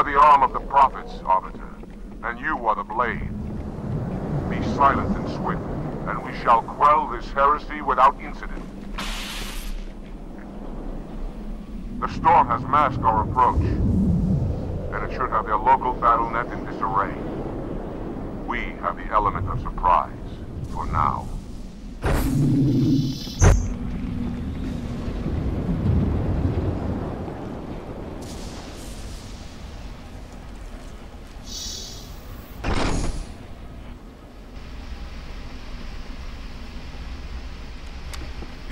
are the arm of the prophets, Arbiter, and you are the blade. Be silent and swift, and we shall quell this heresy without incident. The storm has masked our approach, and it should have their local battle net in disarray. We have the element of surprise, for now.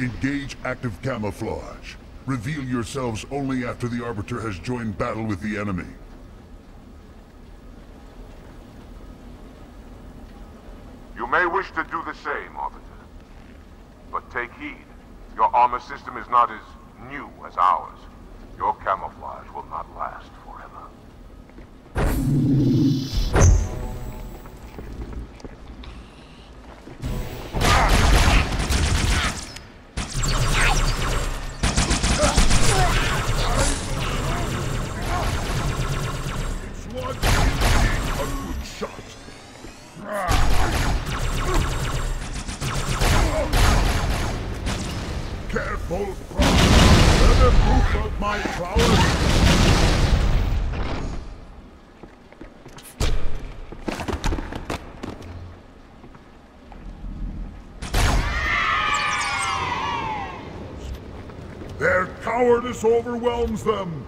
Engage active camouflage. Reveal yourselves only after the Arbiter has joined battle with the enemy. Overwhelms them.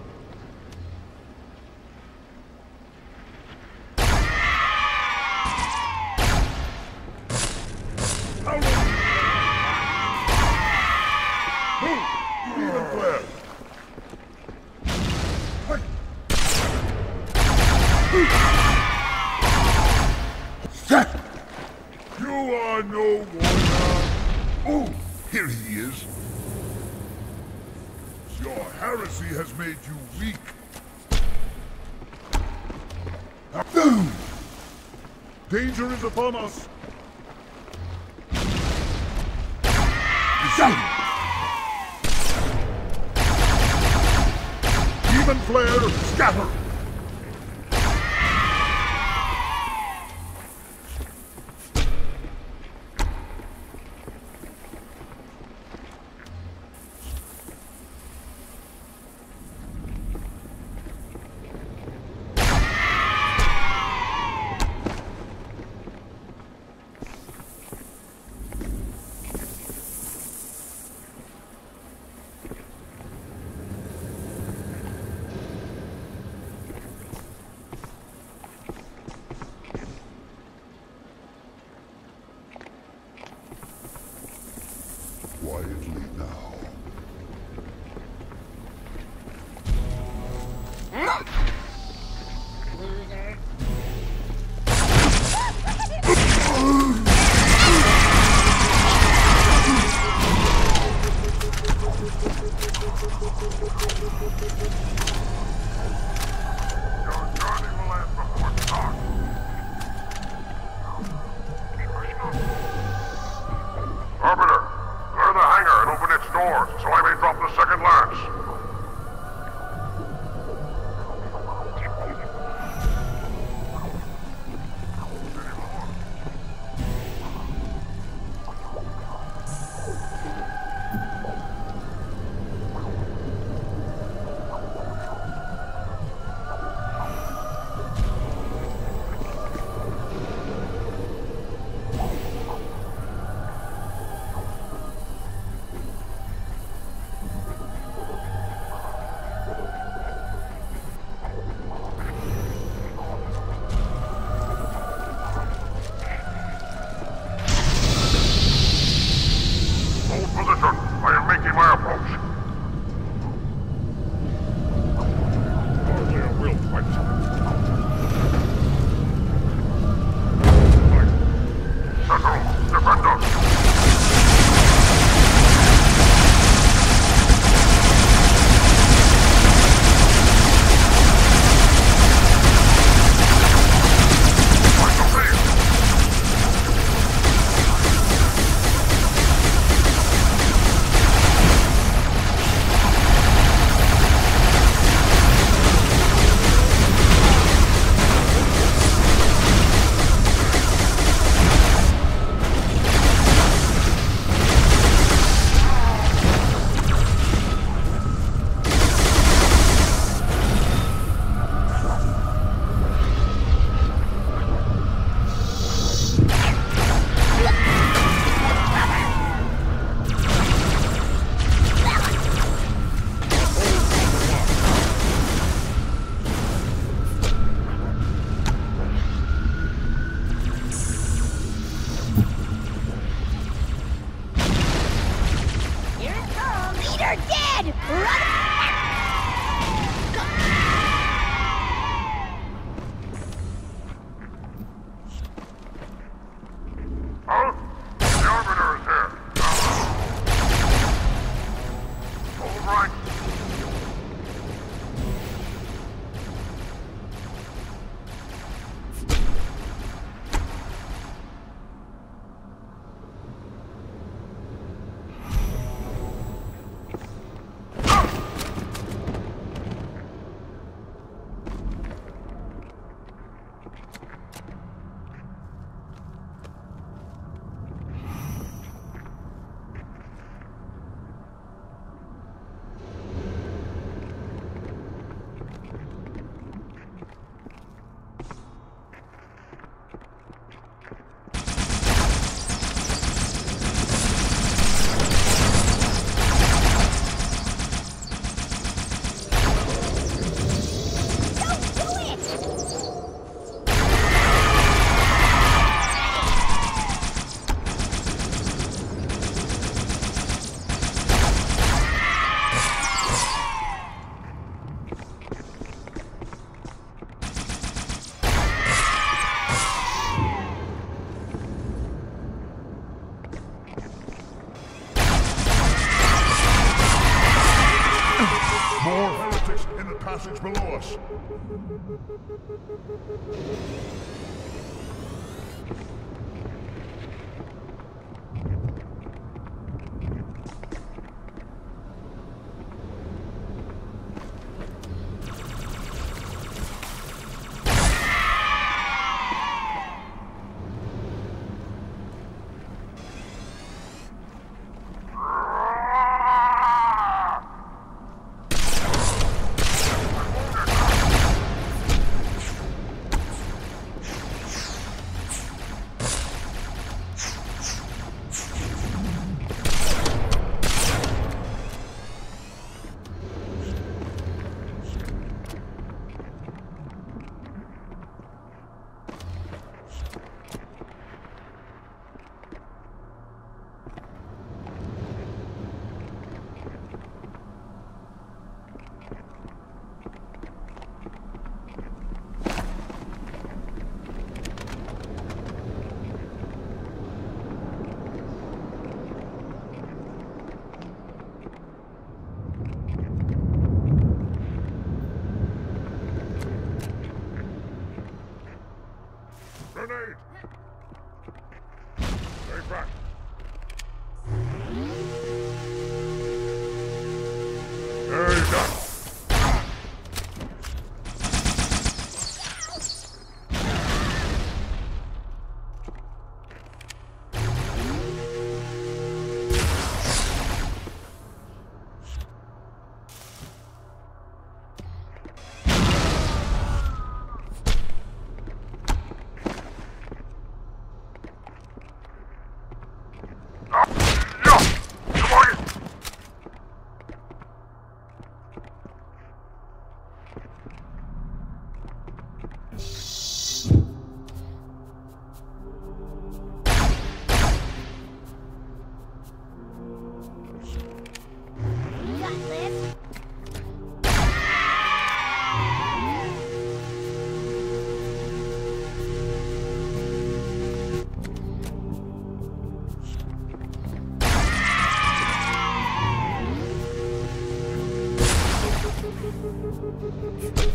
Danger is upon us! Demon flare, scatter! quietly. Thank you.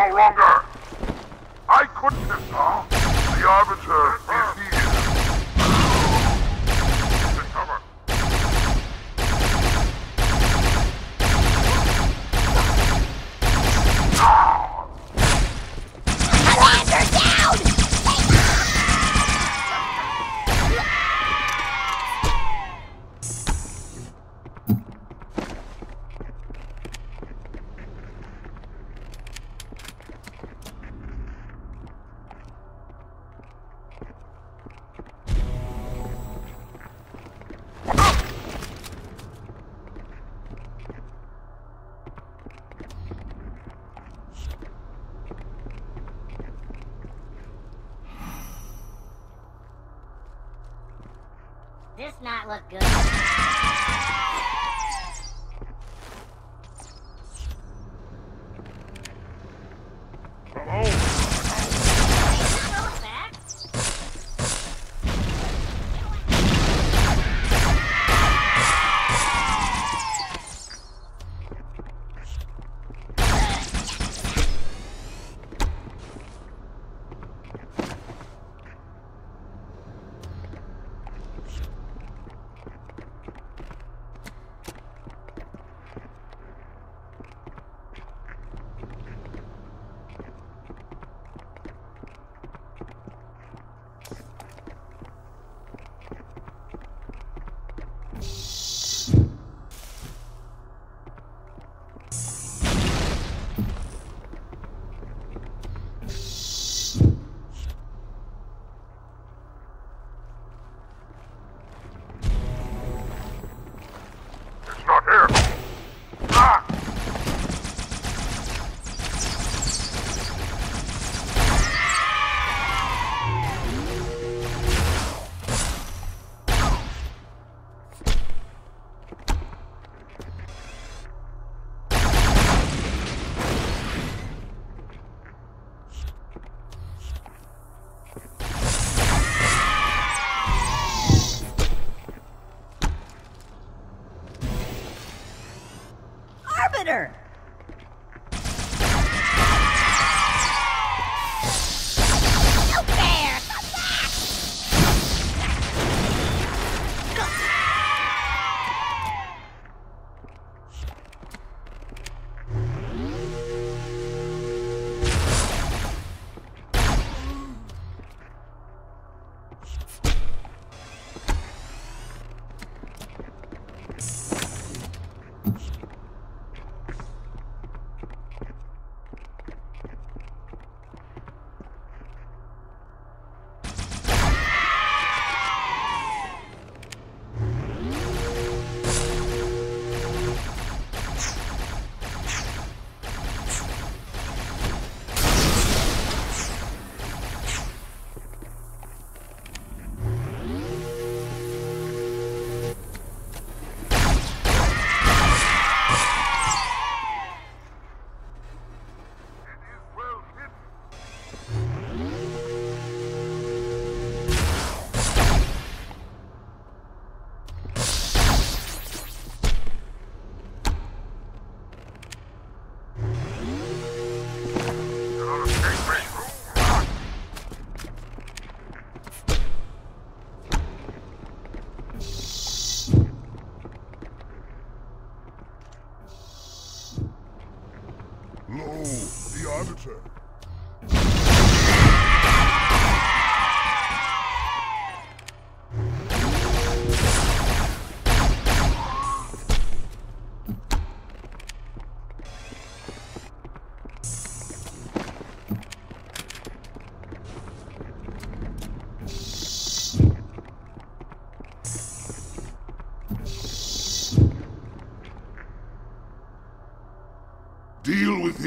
no longer this not look good?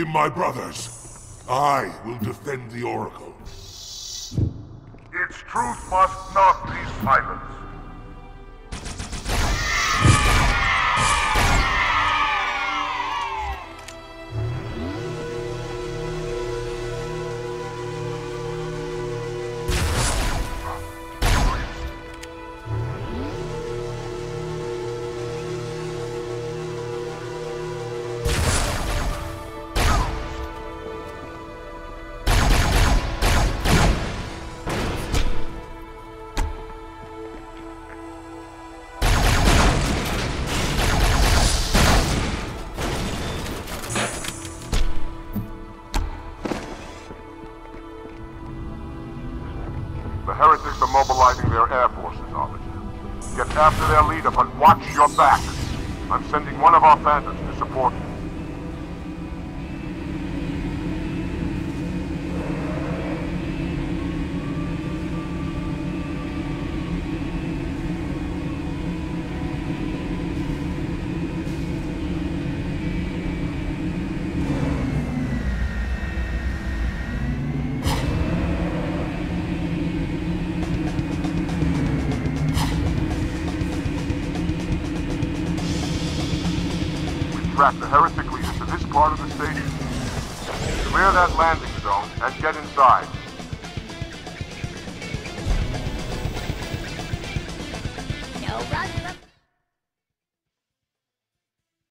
him my brothers. I will defend the Oracle. Its truth must not Your back. I'm sending one of our phantoms to support you. Heretic leader to this part of the station. Clear that landing zone and get inside.